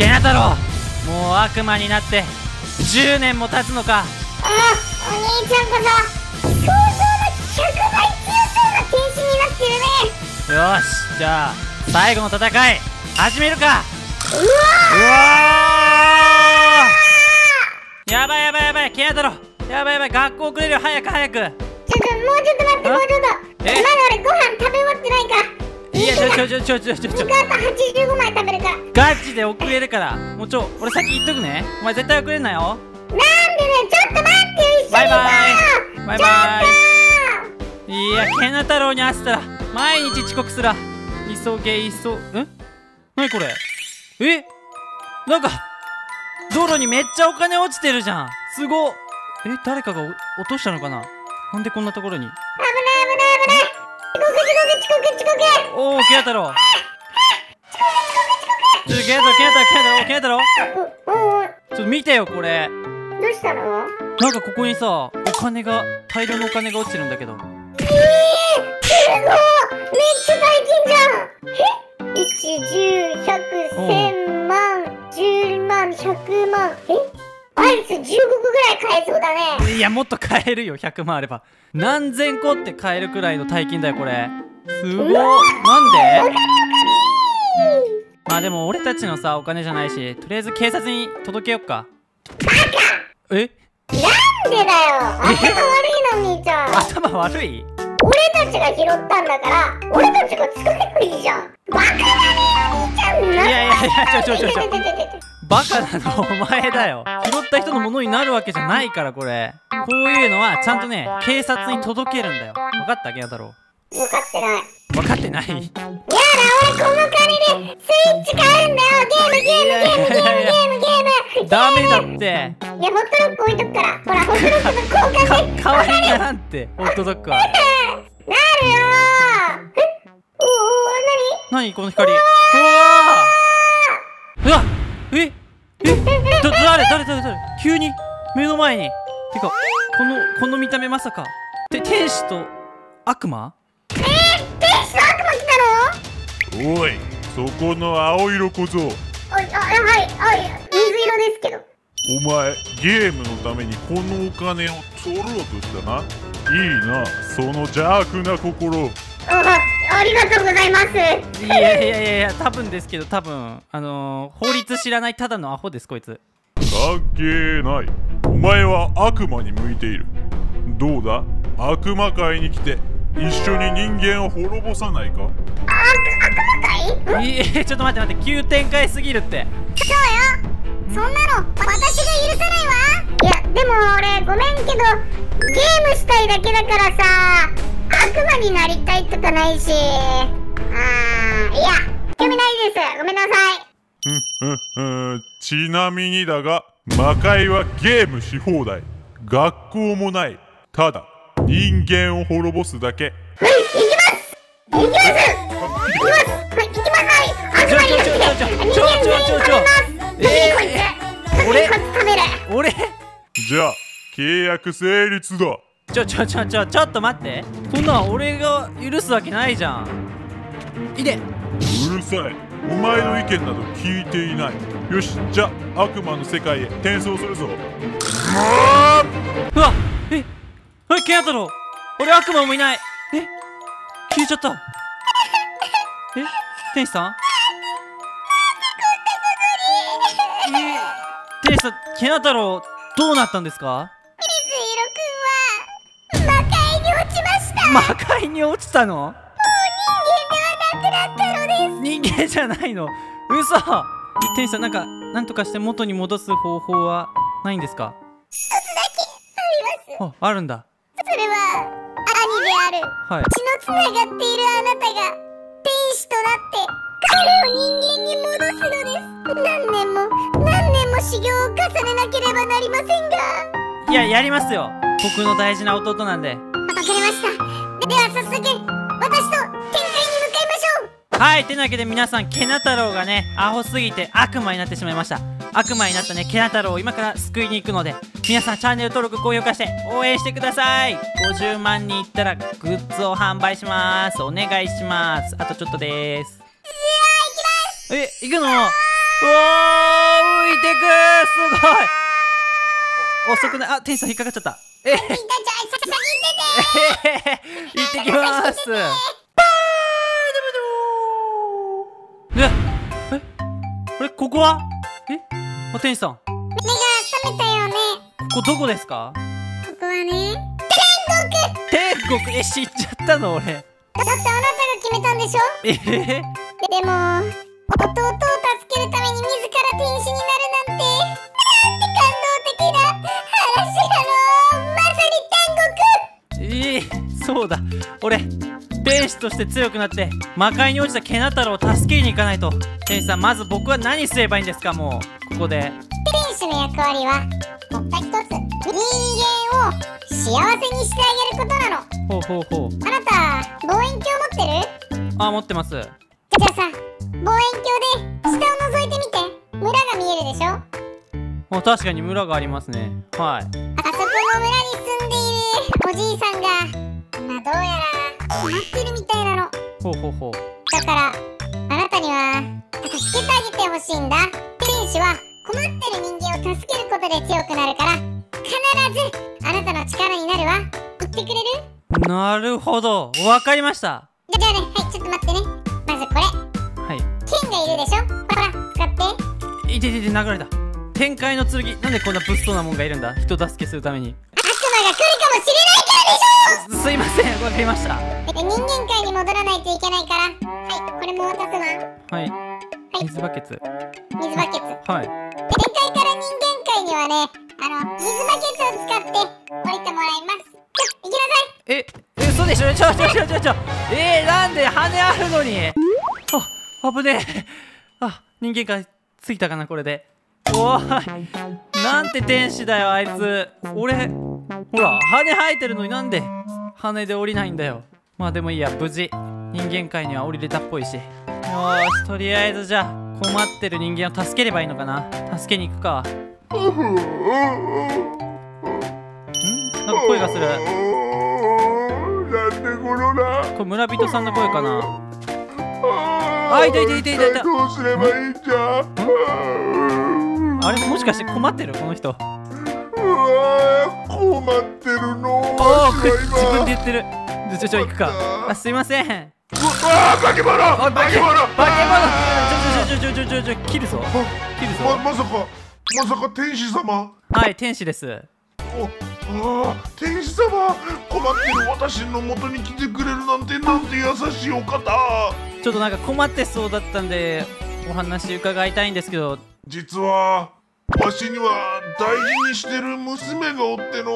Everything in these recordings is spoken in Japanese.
ケナ太郎もう悪魔になって10年も経つのか。あお兄ちゃんこそ想像の100倍強そうな天使になってるね。よしじゃあ最後の戦い始めるか。うわうわー。やばいやばいやばいケナ太郎。やばいやばい学校遅れるよ。早く早く。ちょっともうちょっと待ってあもうちょっと。まえだ俺ご飯食べ終わってないからいやちょちょちょちょちょちょ。ちょ肉あと85枚食べるから。ガチで遅れるから。もうちょ俺先言っとくね。お前絶対遅れんなよ。なんでねちょっと待ってよ一緒にバイバイ。バイバっといやケナ太郎に会ってたら毎日遅刻すら。急げ急ん？何これ？え？なんか道路にめっちゃお金落ちてるじゃん。すご。っえ誰かがお落としたのかな？なんでこんなところに？危ないおおケナ太郎ちょケナ太郎ケナ太郎ケナ太郎ケナ太郎おおちょっと見てよこれどうしたのなんかここにさお金が大量のお金が落ちてるんだけどえー、すごいいやもっと買えるよ100万あれば。何千個って買えるくらいの大金だよこれ。すごいなんで？まあでも俺たちのさお金じゃないしとりあえず警察に届けよっか。え？なんでだよ。頭悪いの兄ちゃん。頭悪い？俺たちが拾ったんだから俺たちが使えばいいじゃん。バカだね兄ちゃん。いいやいやいやちょちょちょちょバカなのお前だよ。拾った人のものになるわけじゃないからこれ。こういうのはちゃんとね警察に届けるんだよ。分かったゲ太郎分かってない。分かってない。やだ俺この金でスイッチ買うんだよ。ゲームゲームゲームゲームゲームゲーム。ダメだって。いやホットドッグ置いとくからほらホットドッグと交換かで代わりにな。らんってホットドッグは。なるよー。え？おお何この光。うわー。うわえ？えだ誰誰誰誰急に目の前に。てかこのこの見た目まさか。て天使と悪魔？なに天使と悪魔来たの？おいそこの青色小僧。おいあはいはい水色ですけど。お前ゲームのためにこのお金を取ろうとしたな。いいなその邪悪な心。あありがとうございます。いやいやいやいや多分ですけど多分あのー、法律知らないただのアホですこいつ。関係ない。お前は悪魔に向いている。どうだ？悪魔界に来て一緒に人間を滅ぼさないか？悪魔界いやちょっと待って待って急展開すぎるってそうよそんなの私が許さないわいやでも俺ごめんけどゲームしたいだけだからさ悪魔になりたいとかないし。あーいや興味ないです。ごめんなさい。うんうんうんちなみにだが魔界はゲームし放題。学校もない。ただ人間を滅ぼすだけ。はい行きます。行きます。行きます。はい行きます。はい悪魔になって人間全員食べます。えー何こいつ俺何こいつ食べる俺じゃあ契約成立だちょちょちょちょちょっと待って。そんなん俺が許すわけないじゃん。いでうるさい。お前の意見など聞いていない。よしじゃあ悪魔の世界へ。転送するぞ。うわええケンタロウ俺悪魔もいない。え消えちゃった。え天使さん？え天使さんケナ太郎どうなったんですか？魔界に落ちたの？人間ではなくなったのです。人間じゃないの。嘘。天使さんなんかなんとかして元に戻す方法はないんですか？一つだけあります。ああるんだ。それは兄である。はい。血のつながっているあなたが天使となって彼を人間に戻すのです。何年も何年も修行を重ねなければなりませんが。いややりますよ。僕の大事な弟なんで。わかりましたでは早速私と天界に向かいましょう。はいてなわけで皆さんケナ太郎がねアホすぎて悪魔になってしまいました。悪魔になったねケナ太郎を今から救いに行くので皆さんチャンネル登録高評価して応援してください。50万人いったらグッズを販売します。お願いします。あとちょっとです。え行くの？うわーすごい。お遅くない？あ店員さん引っかかっちゃったえみんなじゃあ先に出て行ってきます。ええこれここは？えあ店員さん。こ目が覚めたよね。こどこですか？ここはね。天国。え知っちゃったの俺。だってあなたが決めたんでしょ？えへへ。ででも弟を助けるために自ら天使になるなんさに天国ええそうだ。俺天使として強くなって魔界に落ちたケナ太郎を助けに行かないと天使さんまず僕は何すればいいんですかもうここで。天使の役割はたった一つ人間を幸せにしてあげることなの。ほうほうほう。あなた望遠鏡持ってる？あ持ってます。じゃあさ望遠鏡で下を覗いてみて。村が見えるでしょ？確かに村がありますね。はいじいさんがまあどうやら困ってるみたいなの。ほうほうほう。だからあなたには助けてあげてほしいんだ。天使は困ってる人間を助けることで強くなるから必ずあなたの力になるわ。言ってくれる？なるほど。わかりました。じゃあねはいちょっと待ってね。まずこれ。はい。剣がいるでしょ？ほら使って。いててて流れた。天界の剣。なんでこんな物騒なもんがいるんだ？人助けするために悪魔が来るかもしれないからでしょ！すいませんわかりました。人間界に戻らないといけないから。はいこれも渡すわ。はい。はい。水バケツ。水バケツ。はい。天界から人間界にはねあの水バケツを使って降りてもらいます。行きなさい。え、え、嘘でしょ？ちょちょちょちょちょ。えー、なんで羽あるのに？あ、危ねえ。あ、人間界ついたかなこれで。おーいなんて天使だよあいつ。俺ほら羽生えてるのになんで羽で降りないんだよ。まあでもいいや無事。人間界には降りれたっぽいし。よーしとりあえずじゃあ困ってる人間を助ければいいのかな。助けに行くか。ん？なんか声がする。これ村人さんの声かな。あいたいたいたいたいた。どうすればいいんじゃあれ？もしかして困ってる？この人。うわ自分はで言ってる。ちょちょちょ行くか。あすいません。今うわ化け物化け物化け物ちょちょちょちょちょちょ切るぞ切るぞままさかまさか天使様はい天使ですおああ天使様困ってる私の元に来てくれるなんてなんて優しいお方ちょっとなんか困ってそうだったんでお話伺いたいんですけど実はわしには大事にしてる娘がおっての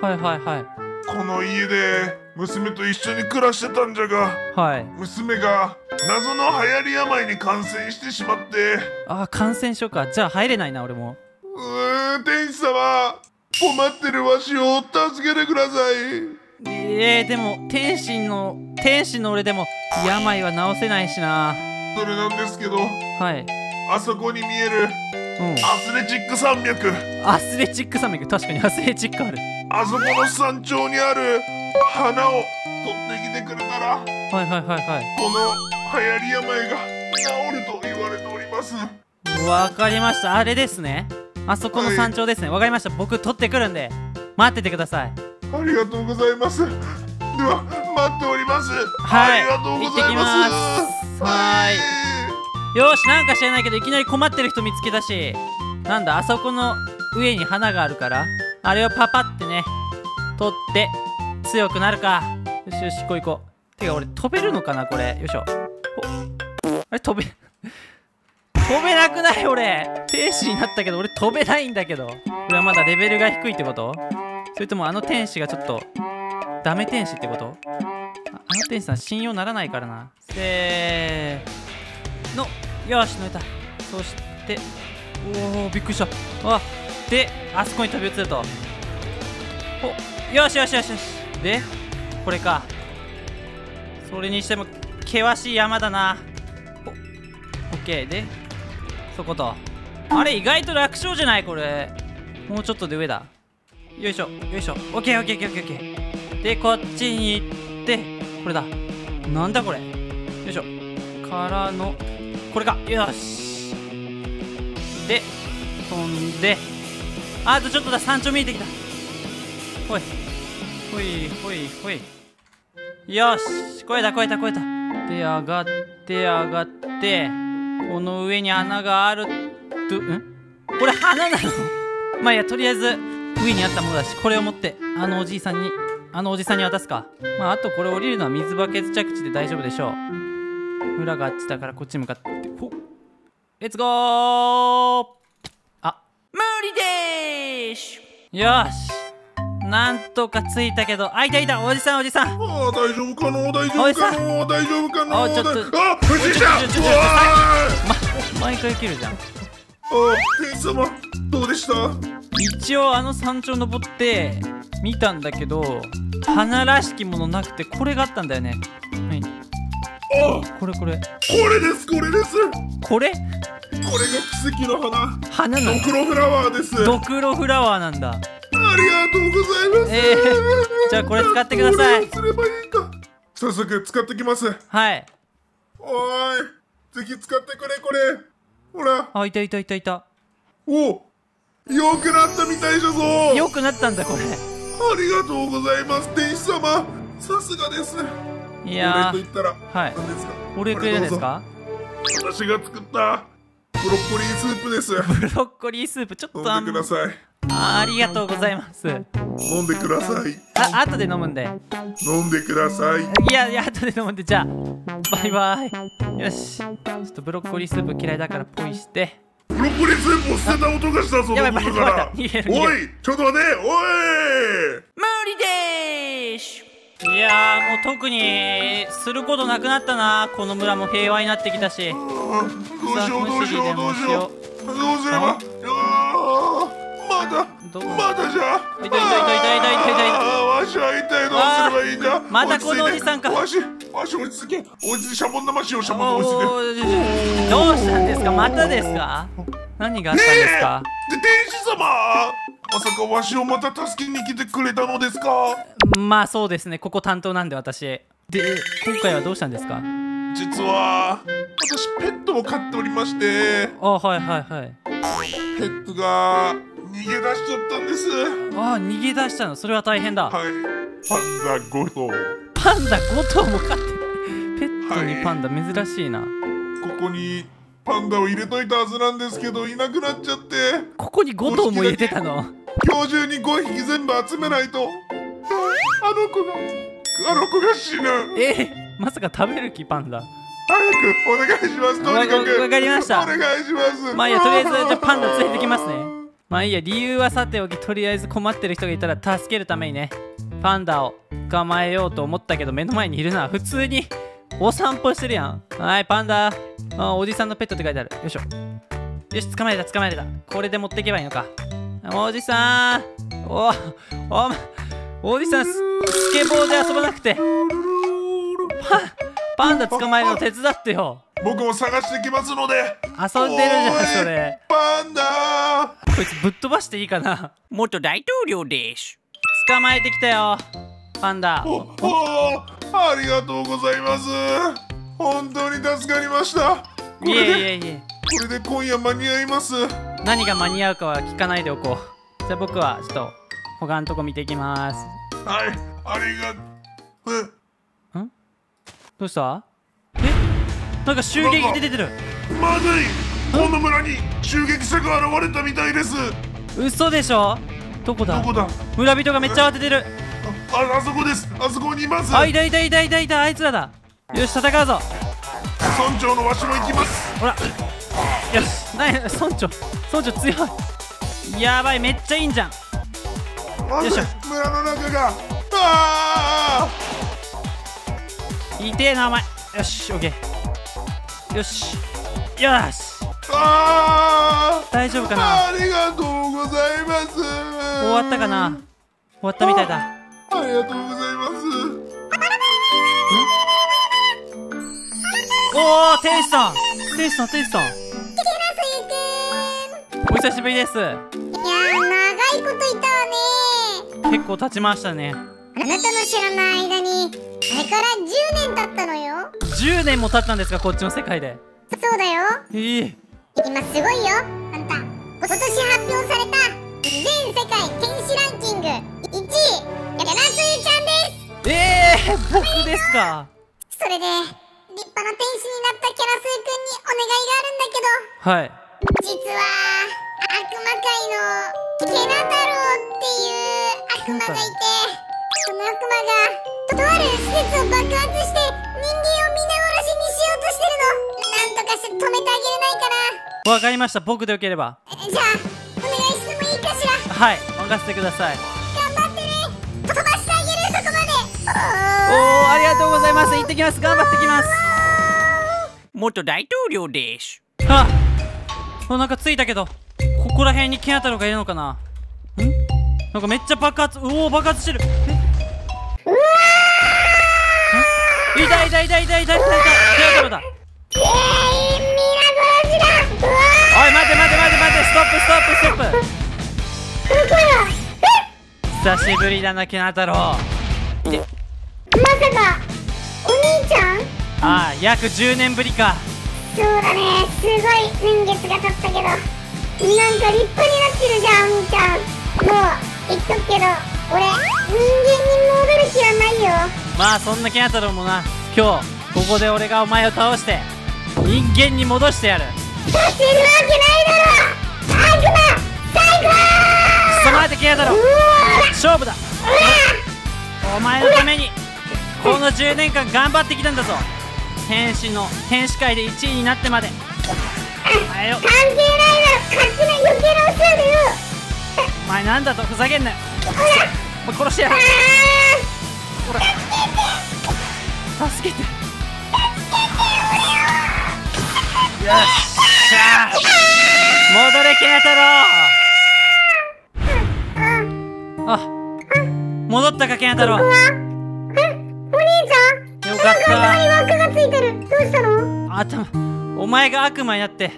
はいはいはいこの家で娘と一緒に暮らしてたんじゃがはい。娘が謎の流行り病に感染してしまって。あ感染症か。じゃあ入れないな俺も。うーん天使様困ってるわしを助けてください。えー、でも天使の天使の俺でも病は治せないしな。それなんですけどはい。あそこに見えるうん。アスレチック山脈。アスレチック山脈。確かにアスレチックあるあそこの山頂にある花を取ってきてくれたらはいはいはいはい。この流行り病が治ると言われております。わかりました。あれですね。あそこの山頂ですね。わかりました。僕取ってくるんで待っててください。ありがとうございます。では待っております。はい。ありがとうございます。はい。よしなんか知らないけどいきなり困ってる人見つけたし。なんだあそこの上に花があるからあれをパパってね取って強くなるか。よしよし行こう行こう。てか俺飛べるのかなこれ。よいしょ。あれ飛べ 飛べなくない俺。天使になったけど俺飛べないんだけど。これはまだレベルが低いってこと？それともあの天使がちょっとダメ天使ってこと？ああの天使さん信用ならないからな。せーの。よし乗れた。そしておおびっくりした。あであそこに飛び移ると。およしよしよしよし。でこれか。それにしても険しい山だな。おオッケー。でそこと。あれ意外と楽勝じゃない？これ。もうちょっとで上だ。よいしょよいしょ。オッケーオッケーオッケーオッケー。でこっちに行ってこれだ。なんだこれ。よいしょ。からのこれか。よし。で飛んで。あとちょっとだ山頂見えてきた。ほい。ほいほいほい。よし越えた越えた越えたで上がって上がってこの上に穴があるとん？これ花なの？まあいいやとりあえず上にあったものだしこれを持ってあのおじいさんにあのおじさんに渡すか。まああとこれ降りるのは水バケツ着地で大丈夫でしょう。裏があっちだからこっち向かってほっ。レッツゴーよし。なんとか着いたけど。あいたいた。おじさんおじさん。ああ大丈夫かの大丈夫おいさかの大丈夫かのおいちょっと。あ藤井ちゃま毎回切るじゃんーあ店員様どうでした一応あの山頂登って見たんだけど花らしきものなくてこれがあったんだよねはいあこれこれこれですこれですこれこれが奇跡の花。花の？ドクロフラワーです。ドクロフラワーなんだ。ありがとうございます。えーじゃあこれ使ってください。すればいいか早速使ってきます。はい。おーい。ぜひ使ってくれこれ。ほら。あいたいたいたいた。お良くなったみたいじゃぞ。よくなったんだこれ。ありがとうございます。天使様。さすがです。いやー。お礼と言ったら。はい。何ですか？ですか？私が作ったブロッコリースープです。ブロッコリースープちょっと飲んでください。あありがとうございます。飲んでください。あ後で飲むんで。飲んでください。いやいや後で飲むんで。じゃあバイバイ。よし。ちょっとブロッコリースープ嫌いだからポイして。ブロッコリースープを捨てた音がしたぞやばいどこから。やばい逃げる逃げるおいちょっと待ておい。無理でーしいやーもう特にすることなくなったな。この村も平和になってきたし。どうしようどうしようどうしよう。どうすれば？まだ？まだじゃ？痛い痛い痛い痛い痛い痛いわしは一体どうすればいいんだ？またこのおじさんか。わしわし落ち着け。落ち着いてシャボン玉しようシャボン玉落ち着いておーどうしたんですか？またですか？何があったんですか？で天使様まさかわしをまた助けに来てくれたのですか？まあそうですね。ここ担当なんで私。で今回はどうしたんですか？実は私ペットを飼っておりまして。あはいはいはい。ペットが逃げ出しちゃったんです。あ逃げ出したの？それは大変だ。はい。パンダ5頭。パンダ5頭も飼ってる。ペットにパンダ珍しいな、ここにパンダを入れといたはずなんですけどいなくなっちゃって。ここに5頭も入れてたの？今日中に5匹全部集めないと。あの子があの子が死ぬ。えまさか食べる気パンダ？早くお願いしますとにかく。わわかりました。お願いします。まあいいやとりあえずじゃあパンダ連れてきますね。まあいいや。理由はさておきとりあえず困ってる人がいたら助けるためにねパンダを捕まえようと思ったけど目の前にいるのは普通にお散歩してるやん。はいパンダ。あおじさんのペットって書いてある。よいしょ。よし捕まえた捕まえた。これで持っていけばいいのか。おじさん。おおおじさんススケボーで遊ばなくて。パパンダ捕まえるの手伝ってよ。僕も探してきますので。遊んでるじゃんそれ。パンダ。こいつぶっ飛ばしていいかな。元大統領です。捕まえてきたよパンダ。おおありがとうございます。本当に助かりました。こいれでえいえいえ。これで今夜間に合います。何が間に合うかは聞かないでおこう。じゃあ僕はちょっと他のとこ見ていきます。はいありがえ？どうした？え？なんか襲撃で出てる。まずい。この村に襲撃者が現れたみたいです。嘘でしょ？どこだ？どこだ？村人がめっちゃ慌ててるあああそこです。あそこにいます。あいたいたいたいたいたあいつらだ。よし戦うぞ。村長のわしも行きます。ほら。よしなに村長。村長強い。やばいめっちゃいいんじゃん。よいしょ。村の中が。あ痛えなお前。よしオッケー。よし。よし。ーあー。大丈夫かな。ありがとうございます。終終わったかな。終わったみたいだ。ありがとうございます。おお天使さん。天使さん天使さん。お久しぶりです。いやー長いこといたわね。結構経ちましたね。あなたの知らない間にあれから10年経ったのよ。10年も経ったんですかこっちの世界で。そうだよ。ええ。今すごいよ。あんた今年僕ですか？それで立派な天使になったキャラスー君にお願いがあるんだけど。はい。実は悪魔界のケナ太郎っていう悪魔がいてその悪魔がとある施設を爆発して人間を皆殺しにしようとしてるの。なんとかして止めてあげれないかわかりました。僕でよければ。なじゃあお願いしてもいいかしら？はい。任せてください。頑張ってね。飛ばしてあげるそこまでおおありがとうございます。行ってきます。頑張ってきます。元大統領です。ああなんか着いたけどここら辺にケナ太郎がいるのかな？ん？なんかめっちゃ爆発うおー爆発してる。え？い痛い痛い痛い痛い痛い痛いケナ太郎だ全員皆殺しだうわおい待て待て待て待てストップストップストップ久しぶりだなケナ太郎まさかお兄ちゃん？ああ約10年ぶりか。そうだね。すごい年月が経ったけどなんか立派になってるじゃんお兄ちゃん。もう言っとくけど俺人間に戻る気はないよ。まあそんなケナ太郎もな。今日ここで俺がお前を倒して人間に戻してやる。させるわけないだろ。悪魔最高！ちょっと待ってケナ太郎うわ！勝負だ。お前のためにこの10年間頑張ってきたんだぞ。天使の天使界で1位になってまで。関係ないだろ勝手な余計なお世話だよ。お前なんだとふざけんなよ。お前殺してやるあほら。助けて。よっしゃ戻れケナ太郎あ戻ったかケナ太郎かった。頭に輪っかがついてる。どうしたの？頭お前が悪魔になって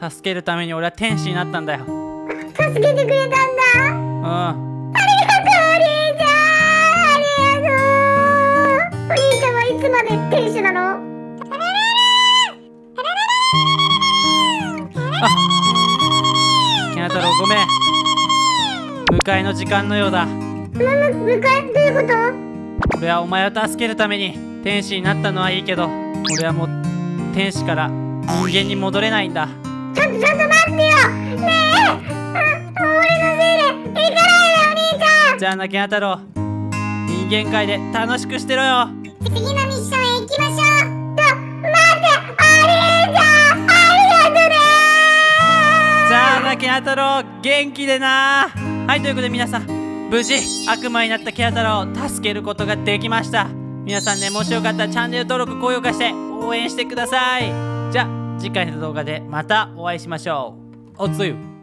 助けるために俺は天使になったんだよ。助けてくれたんだ。うん。ありがとうお兄ちゃん。ありがとうお兄ちゃん。はいつまで天使なの？ケナ太郎ごめん。迎えの時間のようだ。なむ迎え？どういうこと？俺はお前を助けるために天使になったのはいいけど俺はもう天使から人間に戻れないんだ。ちょっとちょっと待ってよ。ねえ。あ俺のせいで行かないでお兄ちゃん。じゃあなケナ太郎人間界で楽しくしてろよ。次のミッションへ行きましょう。と待って。お兄ちゃんありがとうね。じゃあなケナ太郎元気でな。はいということで皆さん無事悪魔になったケナ太郎を助けることができました皆さんねもしよかったらチャンネル登録高評価して応援してください。じゃあ次回の動画でまたお会いしましょう。おつゆ。